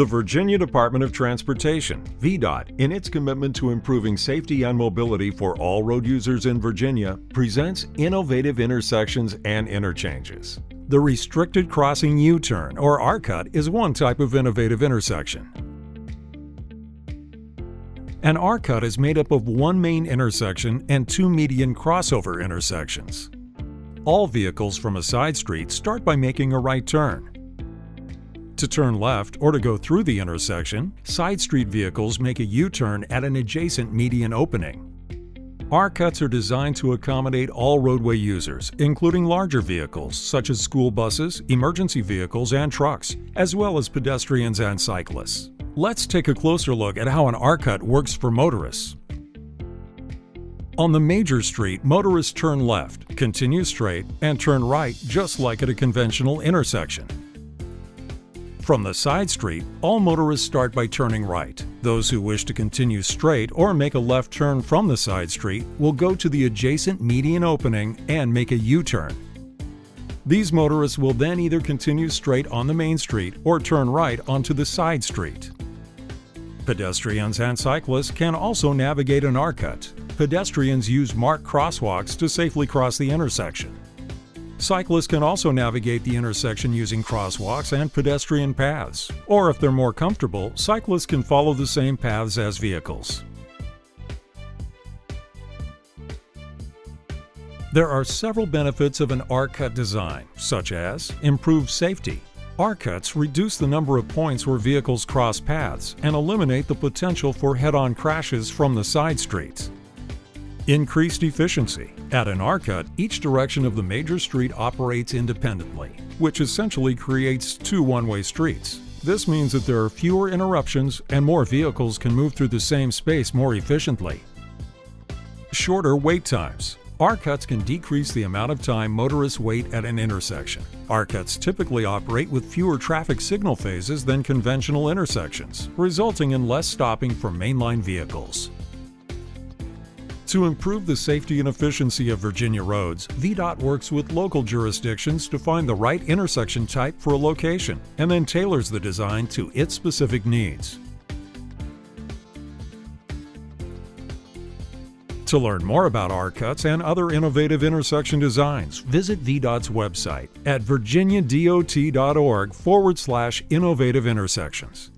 The Virginia Department of Transportation, VDOT, in its commitment to improving safety and mobility for all road users in Virginia, presents innovative intersections and interchanges. The Restricted Crossing U-Turn, or RCUT, is one type of innovative intersection. An RCUT is made up of one main intersection and two median crossover intersections. All vehicles from a side street start by making a right turn. To turn left or to go through the intersection, side street vehicles make a U-turn at an adjacent median opening. RCUTs are designed to accommodate all roadway users, including larger vehicles such as school buses, emergency vehicles, and trucks, as well as pedestrians and cyclists. Let's take a closer look at how an RCUT works for motorists. On the major street, motorists turn left, continue straight, and turn right just like at a conventional intersection. From the side street, all motorists start by turning right. Those who wish to continue straight or make a left turn from the side street will go to the adjacent median opening and make a U-turn. These motorists will then either continue straight on the main street or turn right onto the side street. Pedestrians and cyclists can also navigate an RCUT. Pedestrians use marked crosswalks to safely cross the intersection. Cyclists can also navigate the intersection using crosswalks and pedestrian paths. Or if they're more comfortable, cyclists can follow the same paths as vehicles. There are several benefits of an RCUT design, such as improved safety. RCUTs reduce the number of points where vehicles cross paths and eliminate the potential for head-on crashes from the side streets. Increased efficiency. At an RCUT, each direction of the major street operates independently, which essentially creates two one-way streets. This means that there are fewer interruptions and more vehicles can move through the same space more efficiently. Shorter wait times. RCUTs can decrease the amount of time motorists wait at an intersection. RCUTs typically operate with fewer traffic signal phases than conventional intersections, resulting in less stopping for mainline vehicles. To improve the safety and efficiency of Virginia roads, VDOT works with local jurisdictions to find the right intersection type for a location and then tailors the design to its specific needs. To learn more about RCUTs and other innovative intersection designs, visit VDOT's website at virginiadot.org forward slash innovative intersections.